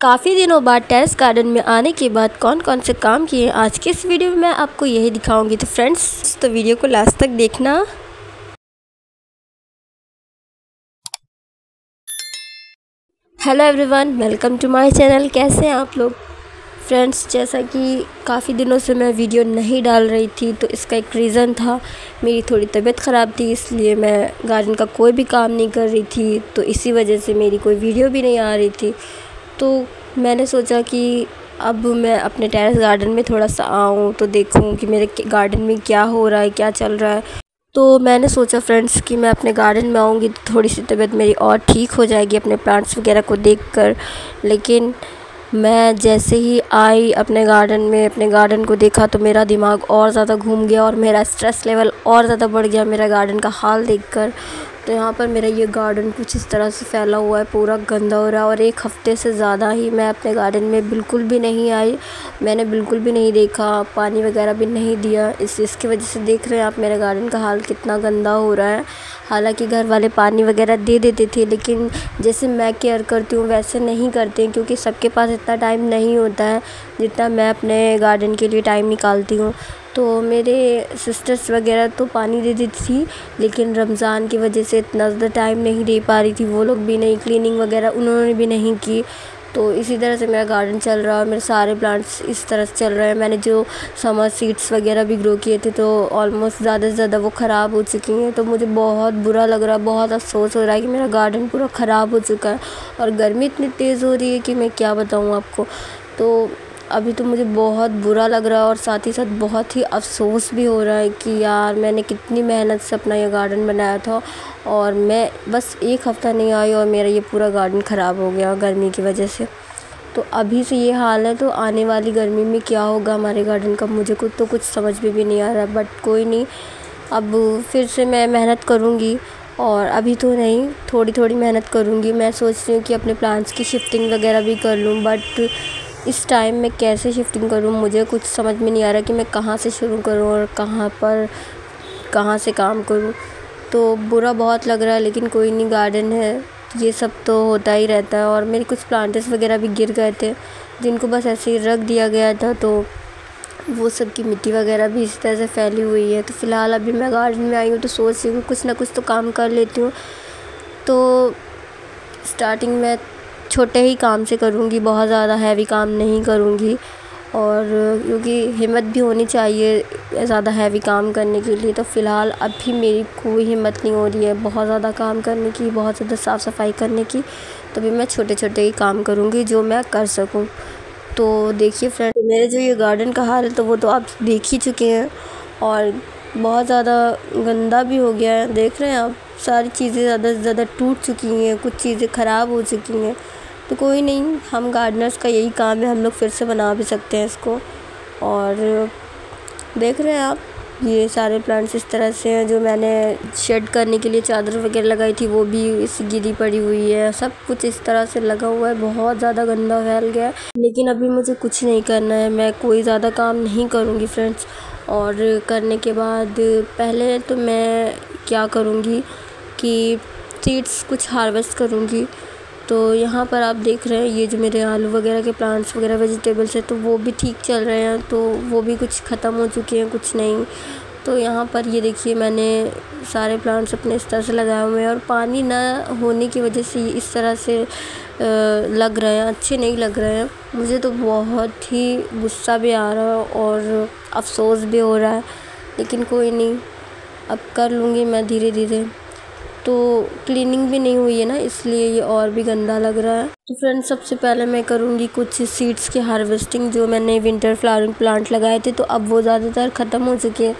काफ़ी दिनों बाद टेरेस गार्डन में आने के बाद कौन कौन से काम किए आज के इस वीडियो में मैं आपको यही दिखाऊँगी। तो फ्रेंड्स तो वीडियो को लास्ट तक देखना। Hello everyone, welcome to my channel. कैसे हैं आप लोग? फ्रेंड्स, जैसा कि काफ़ी दिनों से मैं वीडियो नहीं डाल रही थी तो इसका एक रीज़न था। मेरी थोड़ी तबीयत ख़राब थी, इसलिए मैं गार्डन का कोई भी काम नहीं कर रही थी तो इसी वजह से मेरी कोई वीडियो भी नहीं आ रही थी। तो मैंने सोचा कि अब मैं अपने टेरेस गार्डन में थोड़ा सा आऊँ तो देखूँ कि मेरे गार्डन में क्या हो रहा है, क्या चल रहा है। तो मैंने सोचा फ्रेंड्स कि मैं अपने गार्डन में आऊँगी तो थोड़ी सी तबीयत मेरी और ठीक हो जाएगी अपने प्लांट्स वगैरह को देख कर लेकिन मैं जैसे ही आई अपने गार्डन में, अपने गार्डन को देखा तो मेरा दिमाग और ज़्यादा घूम गया और मेरा स्ट्रेस लेवल और ज़्यादा बढ़ गया, मेरा गार्डन का हाल देखकर। तो यहाँ पर मेरा ये गार्डन कुछ इस तरह से फैला हुआ है, पूरा गंदा हो रहा है और एक हफ़्ते से ज़्यादा ही मैं अपने गार्डन में बिल्कुल भी नहीं आई। मैंने बिल्कुल भी नहीं देखा, पानी वगैरह भी नहीं दिया। इस, इसकी वजह से देख रहे हैं आप मेरे गार्डन का हाल कितना गंदा हो रहा है। हालाँकि घर वाले पानी वगैरह दे देते थे, लेकिन जैसे मैं केयर करती हूँ, वैसे नहीं करते क्योंकि सबके पास इतना टाइम नहीं होता है, जितना मैं अपने गार्डन के लिए टाइम निकालती हूँ। तो मेरे सिस्टर्स वगैरह तो पानी दे देती थी, लेकिन रमज़ान की वजह से इतना ज़्यादा टाइम नहीं दे पा रही थी। वो लोग भी नहीं क्लीनिंग वगैरह उन्होंने भी नहीं की। तो इसी तरह से मेरा गार्डन चल रहा है और मेरे सारे प्लांट्स इस तरह से चल रहे हैं। मैंने जो समर सीड्स वगैरह भी ग्रो किए थे तो ऑलमोस्ट ज़्यादा से ज़्यादा वो ख़राब हो चुकी हैं। तो मुझे बहुत बुरा लग रहा है बहुत अफसोस हो रहा है कि मेरा गार्डन पूरा ख़राब हो चुका है और गर्मी इतनी तेज़ हो रही है कि मैं क्या बताऊँ आपको। तो अभी तो मुझे बहुत बुरा लग रहा है और साथ ही साथ बहुत ही अफ़सोस भी हो रहा है कि यार मैंने कितनी मेहनत से अपना ये गार्डन बनाया था और मैं बस एक हफ़्ता नहीं आई और मेरा ये पूरा गार्डन ख़राब हो गया गर्मी की वजह से। तो अभी से ये हाल है तो आने वाली गर्मी में क्या होगा हमारे गार्डन का मुझे कुछ तो कुछ समझ में भी नहीं आ रहा बट कोई नहीं। अब फिर से मैं मेहनत करूँगी और अभी तो नहीं थोड़ी थोड़ी मेहनत करूँगी। मैं सोच रही हूँ कि अपने प्लांट्स की शिफ्टिंग वगैरह भी कर लूँ बट इस टाइम में कैसे शिफ्टिंग करूँ? मुझे कुछ समझ में नहीं आ रहा कि मैं कहाँ से शुरू करूँ और कहाँ पर, कहाँ से काम करूँ। तो बुरा बहुत लग रहा है, लेकिन कोई नहीं गार्डन है। ये सब तो होता ही रहता है और मेरे कुछ प्लांटर्स वगैरह भी गिर गए थे, जिनको बस ऐसे ही रख दिया गया था। तो वो सब की मिट्टी वगैरह भी इस तरह से फैली हुई है। तो फ़िलहाल अभी मैं गार्डन में आई हूँ तो सोच रही हूँ कुछ ना कुछ तो काम कर लेती हूँ। तो स्टार्टिंग में छोटे ही काम से करूँगी, बहुत ज़्यादा हैवी काम नहीं करूँगी और क्योंकि हिम्मत भी होनी चाहिए ज़्यादा हैवी काम करने के लिए। तो फ़िलहाल अभी मेरी कोई हिम्मत नहीं हो रही है बहुत ज़्यादा काम करने की, बहुत ज़्यादा साफ़ सफ़ाई करने की तो भी मैं छोटे छोटे ही काम करूँगी जो मैं कर सकूँ। तो देखिए फ्रेंड मेरे जो ये गार्डन का हाल है तो वो तो आप देख ही चुके हैं और बहुत ज़्यादा गंदा भी हो गया है। देख रहे हैं आप, सारी चीज़ें ज़्यादा से ज़्यादा टूट चुकी हैं, कुछ चीज़ें ख़राब हो चुकी हैं। तो कोई नहीं, हम गार्डनर्स का यही काम है, हम लोग फिर से बना भी सकते हैं इसको। और देख रहे हैं आप, ये सारे प्लांट्स इस तरह से हैं, जो मैंने शेड करने के लिए चादर वगैरह लगाई थी, वो भी इस गिरी पड़ी हुई है। सब कुछ इस तरह से लगा हुआ है, बहुत ज़्यादा गंदा फैल गया है। लेकिन अभी मुझे कुछ नहीं करना है, मैं कोई ज़्यादा काम नहीं करूँगी फ्रेंड्स और करने के बाद, पहले तो मैं क्या करूँगी कि सीड्स कुछ हार्वेस्ट करूँगी। तो यहाँ पर आप देख रहे हैं, ये जो मेरे आलू वगैरह के प्लांट्स वगैरह वेजिटेबल्स है तो वो भी ठीक चल रहे हैं तो वो भी कुछ ख़त्म हो चुके हैं, कुछ नहीं। तो यहाँ पर ये देखिए, मैंने सारे प्लांट्स अपने इस तरह से लगाए हुए हैं और पानी ना होने की वजह से इस तरह से लग रहे हैं, अच्छे नहीं लग रहे हैं। मुझे तो बहुत ही गुस्सा भी आ रहा है और अफसोस भी हो रहा है, लेकिन कोई नहीं, अब कर लूँगी मैं धीरे धीरे तो क्लीनिंग भी नहीं हुई है ना, इसलिए ये और भी गंदा लग रहा है। तो फ्रेंड्स सबसे पहले मैं करूँगी कुछ सीड्स की हार्वेस्टिंग जो मैंने विंटर फ्लावरिंग प्लांट लगाए थे तो अब वो ज़्यादातर ख़त्म हो चुके हैं।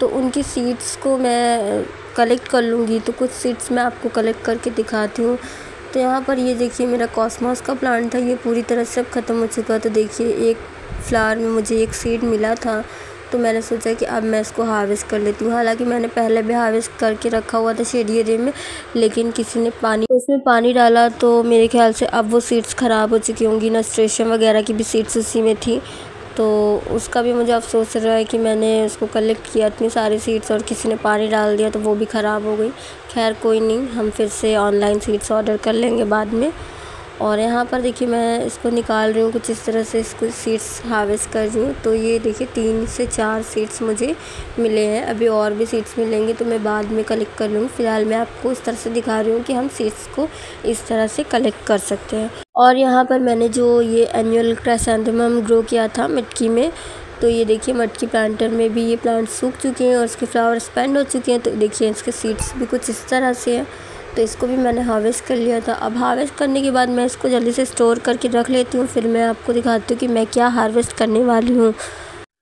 तो उनकी सीड्स को मैं कलेक्ट कर लूँगी तो कुछ सीड्स मैं आपको कलेक्ट करके दिखाती हूँ। तो यहाँ पर ये देखिए, मेरा कॉस्मॉस का प्लांट था, ये पूरी तरह से अब ख़त्म हो चुका तो देखिए, एक फ्लावर में मुझे एक सीड मिला था। तो मैंने सोचा कि अब मैं इसको हार्वेस्ट कर लेती हूँ। हालाँकि मैंने पहले भी हार्वेस्ट करके रखा हुआ था शेडी एरिए में, लेकिन किसी ने पानी, उसमें पानी डाला तो मेरे ख्याल से अब वो सीड्स ख़राब हो चुकी होंगी, नस्ट्रेशन वगैरह की भी सीड्स उसी में थी। तो उसका भी मुझे अफसोस रहा है कि मैंने उसको कलेक्ट किया, इतनी सारी सीड्स और किसी ने पानी डाल दिया तो वो भी ख़राब हो गई। खैर, कोई नहीं, हम फिर से ऑनलाइन सीड्स ऑर्डर कर लेंगे बाद में। और यहाँ पर देखिए मैं इसको निकाल रही हूँ, कुछ इस तरह से इसको सीड्स हार्वेस्ट कर रही हूँ। तो ये देखिए तीन से चार सीड्स मुझे मिले हैं। अभी और भी सीड्स मिलेंगे तो मैं बाद में कलेक्ट कर लूँगी। फ़िलहाल मैं आपको इस तरह से दिखा रही हूँ कि हम सीड्स को इस तरह से कलेक्ट कर सकते हैं। और यहाँ पर मैंने जो ये एनुअल क्रासेंथेमम ग्रो किया था मिट्टी में तो ये देखिए मटकी प्लांटर में भी ये प्लांट सूख चुके हैं और इसके फ्लावर स्पेंड हो चुके हैं। तो देखिए इसके सीड्स भी कुछ इस तरह से हैं। तो इसको भी मैंने हार्वेस्ट कर लिया था। अब हार्वेस्ट करने के बाद मैं इसको जल्दी से स्टोर करके रख लेती हूँ, फिर मैं आपको दिखाती हूँ कि मैं क्या हार्वेस्ट करने वाली हूँ।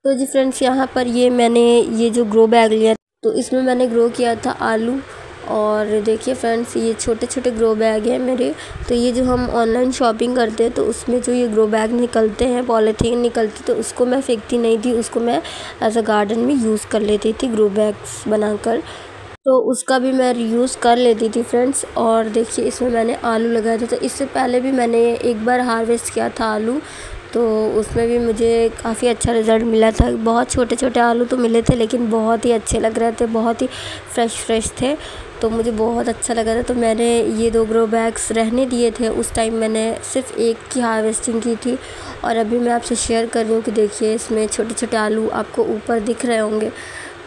तो जी फ्रेंड्स, यहाँ पर ये मैंने ये जो ग्रो बैग लिया तो इसमें मैंने ग्रो किया था आलू। और देखिए फ्रेंड्स, ये छोटे छोटे ग्रो बैग हैं मेरे। तो ये जो हम ऑनलाइन शॉपिंग करते हैं तो उसमें जो ये ग्रो बैग निकलते हैं, पॉलीथीन निकलती तो उसको मैं फेंकती नहीं थी, उसको मैं एज अ गार्डन में यूज़ कर लेती थी ग्रो बैग्स बनाकर। तो उसका भी मैं यूज़ कर लेती थी फ्रेंड्स और देखिए, इसमें मैंने आलू लगाए थे। तो इससे पहले भी मैंने एक बार हार्वेस्ट किया था आलू। तो उसमें भी मुझे काफ़ी अच्छा रिज़ल्ट मिला था। बहुत छोटे छोटे आलू तो मिले थे, लेकिन बहुत ही अच्छे लग रहे थे। बहुत ही फ्रेश फ्रेश थे। तो मुझे बहुत अच्छा लगा था। तो मैंने ये दो ग्रो बैग्स रहने दिए थे। उस टाइम मैंने सिर्फ़ एक की हार्वेस्टिंग की थी। और अभी मैं आपसे शेयर कर रही हूँ कि देखिए, इसमें छोटे छोटे आलू आपको ऊपर दिख रहे होंगे।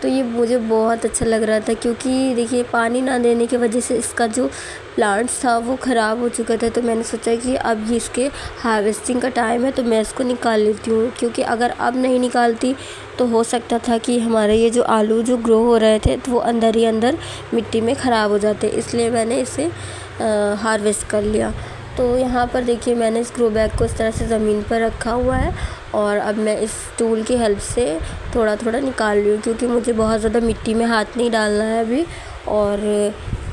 तो ये मुझे बहुत अच्छा लग रहा था क्योंकि देखिए, पानी ना देने की वजह से इसका जो प्लांट्स था, वो ख़राब हो चुका था। तो मैंने सोचा कि अब ये इसके हार्वेस्टिंग का टाइम है तो मैं इसको निकाल लेती हूँ। क्योंकि अगर अब नहीं निकालती तो हो सकता था कि हमारे ये जो आलू जो ग्रो हो रहे थे तो वो अंदर ही अंदर मिट्टी में ख़राब हो जाते। इसलिए मैंने इसे हार्वेस्ट कर लिया। तो यहाँ पर देखिए, मैंने इस ग्रो बैग को इस तरह से ज़मीन पर रखा हुआ है और अब मैं इस टूल की हेल्प से थोड़ा थोड़ा निकाल रही हूँ, क्योंकि मुझे बहुत ज़्यादा मिट्टी में हाथ नहीं डालना है अभी। और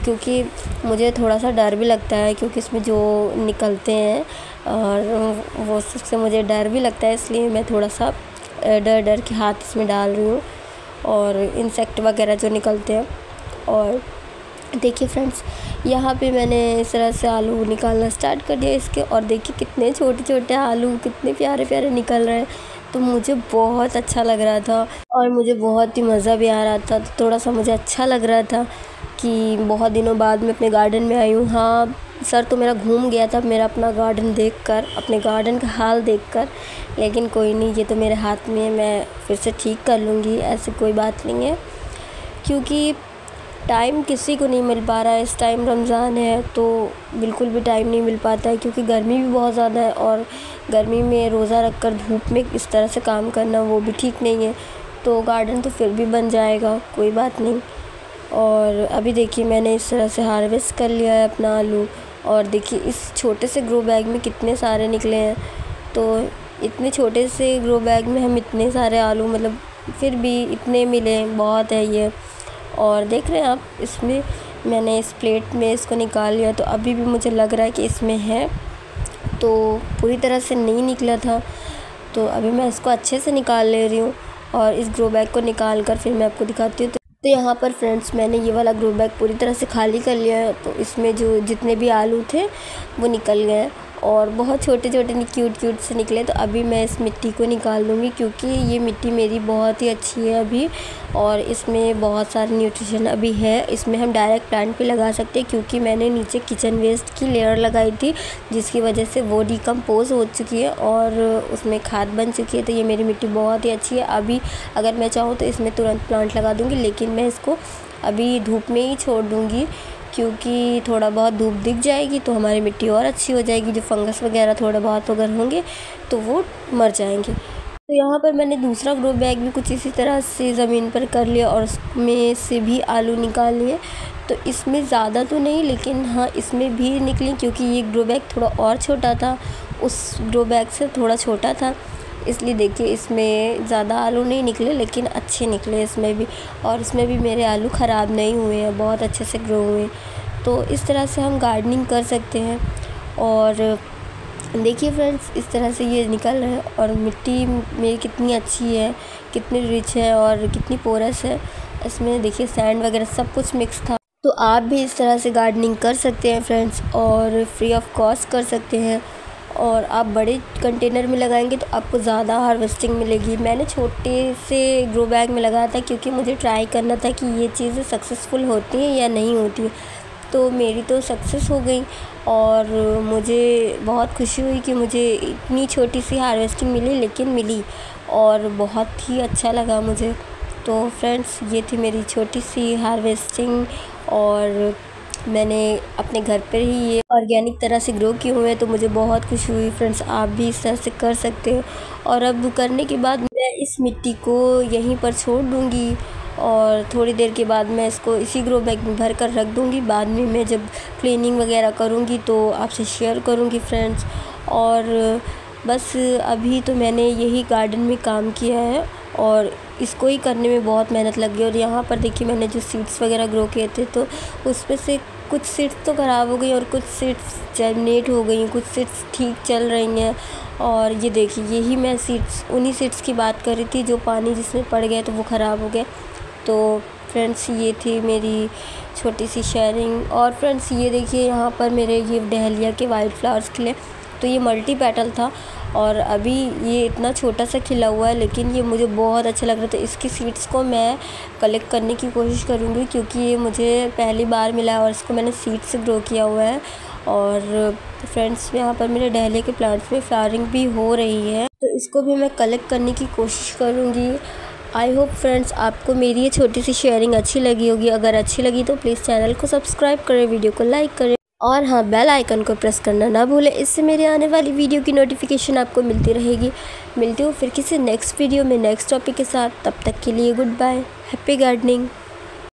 क्योंकि मुझे थोड़ा सा डर भी लगता है, क्योंकि इसमें जो निकलते हैं, और वो सबसे मुझे डर भी लगता है, इसलिए मैं थोड़ा सा डर डर के हाथ इसमें डाल रही हूँ। और इंसेक्ट वगैरह जो निकलते हैं, और देखिए फ्रेंड्स यहाँ पे मैंने इस तरह से आलू निकालना स्टार्ट कर दिया इसके और देखिए कितने छोटे छोटे आलू, कितने प्यारे प्यारे निकल रहे हैं। तो मुझे बहुत अच्छा लग रहा था और मुझे बहुत ही मज़ा भी आ रहा था। तो थोड़ा सा मुझे अच्छा लग रहा था कि बहुत दिनों बाद मैं अपने गार्डन में आई हूँ। हाँ सर तो मेरा घूम गया था, मेरा अपना गार्डन देखकर, अपने गार्डन का हाल देखकर। लेकिन कोई नहीं, ये तो मेरे हाथ में है, मैं फिर से ठीक कर लूँगी, ऐसी कोई बात नहीं है। क्योंकि टाइम किसी को नहीं मिल पा रहा है, इस टाइम रमज़ान है तो बिल्कुल भी टाइम नहीं मिल पाता है, क्योंकि गर्मी भी बहुत ज़्यादा है और गर्मी में रोज़ा रख कर धूप में इस तरह से काम करना वो भी ठीक नहीं है। तो गार्डन तो फिर भी बन जाएगा, कोई बात नहीं। और अभी देखिए मैंने इस तरह से हार्वेस्ट कर लिया है अपना आलू और देखिए इस छोटे से ग्रो बैग में कितने सारे निकले हैं। तो इतने छोटे से ग्रो बैग में हम इतने सारे आलू मतलब फिर भी इतने मिले, बहुत है ये। और देख रहे हैं आप, इसमें मैंने इस प्लेट में इसको निकाल लिया तो अभी भी मुझे लग रहा है कि इसमें है। तो पूरी तरह से नहीं निकला था तो अभी मैं इसको अच्छे से निकाल ले रही हूँ और इस ग्रो बैग को निकाल कर फिर मैं आपको दिखाती हूँ। तो यहाँ पर फ्रेंड्स, मैंने ये वाला ग्रो बैग पूरी तरह से खाली कर लिया है तो इसमें जो जितने भी आलू थे, वो निकल गए और बहुत छोटे छोटे क्यूट क्यूट से निकले तो अभी मैं इस मिट्टी को निकाल लूँगी, क्योंकि ये मिट्टी मेरी बहुत ही अच्छी है अभी, और इसमें बहुत सारे न्यूट्रिशन अभी है। इसमें हम डायरेक्ट प्लांट पे लगा सकते हैं, क्योंकि मैंने नीचे किचन वेस्ट की लेयर लगाई थी, जिसकी वजह से वो डिकम्पोज हो चुकी है, और उसमें खाद बन चुकी है तो ये मेरी मिट्टी बहुत ही अच्छी है। अभी अगर मैं चाहूँ तो इसमें तुरंत प्लांट लगा दूँगी, लेकिन मैं इसको अभी धूप में ही छोड़ दूँगी क्योंकि थोड़ा बहुत धूप दिख जाएगी तो हमारी मिट्टी और अच्छी हो जाएगी, जो फंगस वगैरह थोड़ा बहुत अगर होंगे तो वो मर जाएँगे। तो यहाँ पर मैंने दूसरा ग्रो बैग भी कुछ इसी तरह से ज़मीन पर कर लिया और उसमें से भी आलू निकाल लिए। तो इसमें ज़्यादा तो नहीं, लेकिन हाँ इसमें भी निकली क्योंकि ये ग्रो बैग थोड़ा और छोटा था। उस ग्रो बैग से थोड़ा छोटा था। इसलिए देखिए इसमें ज़्यादा आलू नहीं निकले, लेकिन अच्छे निकले इसमें भी। और इसमें भी मेरे आलू ख़राब नहीं हुए हैं, बहुत अच्छे से ग्रो हुए तो इस तरह से हम गार्डनिंग कर सकते हैं। और देखिए फ्रेंड्स इस तरह से ये निकल रहे हैं और मिट्टी मेरी कितनी अच्छी है, कितनी रिच है और कितनी पोरस है। इसमें देखिए सैंड वगैरह सब कुछ मिक्स था। तो आप भी इस तरह से गार्डनिंग कर सकते हैं फ्रेंड्स और फ्री ऑफ़ कॉस्ट कर सकते हैं। और आप बड़े कंटेनर में लगाएँगे तो आपको ज़्यादा हार्वेस्टिंग मिलेगी। मैंने छोटे से ग्रो बैग में लगाया था क्योंकि मुझे ट्राई करना था कि ये चीज़ें सक्सेसफुल होती हैं या नहीं होती हैं। तो मेरी तो सक्सेस हो गई और मुझे बहुत खुशी हुई कि मुझे इतनी छोटी सी हार्वेस्टिंग मिली, लेकिन मिली और बहुत ही अच्छा लगा मुझे। तो फ्रेंड्स ये थी मेरी छोटी सी हार्वेस्टिंग और मैंने अपने घर पर ही ये ऑर्गेनिक तरह से ग्रो किए हुए हैं तो मुझे बहुत खुशी हुई। फ्रेंड्स आप भी इस तरह से कर सकते हो। और अब करने के बाद मैं इस मिट्टी को यहीं पर छोड़ दूँगी और थोड़ी देर के बाद मैं इसको इसी ग्रो बैग में भर कर रख दूँगी। बाद में मैं जब क्लीनिंग वगैरह करूँगी तो आपसे शेयर करूँगी फ्रेंड्स और बस अभी तो मैंने यही गार्डन में काम किया है। और इसको ही करने में बहुत मेहनत लगी। और यहाँ पर देखिए मैंने जो सीड्स वगैरह ग्रो किए थे तो उसमें से कुछ सीड्स तो ख़राब हो गई और कुछ सीड्स जर्मिनेट हो गई कुछ सीड्स ठीक चल रही हैं। और ये देखिए, यही मैं सीड्स, उन्हीं सीड्स की बात कर रही थी जो पानी जिसमें पड़ गया तो वो ख़राब हो गया। तो फ्रेंड्स, ये थी मेरी छोटी सी शेयरिंग। और फ्रेंड्स, ये देखिए यहाँ पर मेरे ये डहलिया के वाइट फ्लावर्स खिले। तो ये मल्टी पेटल था और अभी ये इतना छोटा सा खिला हुआ है, लेकिन ये मुझे बहुत अच्छा लग रहा था। इसकी सीड्स को मैं कलेक्ट करने की कोशिश करूँगी क्योंकि ये मुझे पहली बार मिला है और इसको मैंने सीड से ग्रो किया हुआ है। और फ्रेंड्स यहाँ पर मेरे डहले के प्लांट्स में फ्लावरिंग भी हो रही है। तो इसको भी मैं कलेक्ट करने की कोशिश करूँगी। आई होप फ्रेंड्स आपको मेरी ये छोटी सी शेयरिंग अच्छी लगी होगी। अगर अच्छी लगी तो प्लीज़ चैनल को सब्सक्राइब करें वीडियो को लाइक करें। और हाँ बेल आइकन को प्रेस करना ना भूलें। इससे मेरे आने वाली वीडियो की नोटिफिकेशन आपको मिलती रहेगी। मिलती हूँ फिर किसी नेक्स्ट वीडियो में नेक्स्ट टॉपिक के साथ। तब तक के लिए गुड बाय हैप्पी गार्डनिंग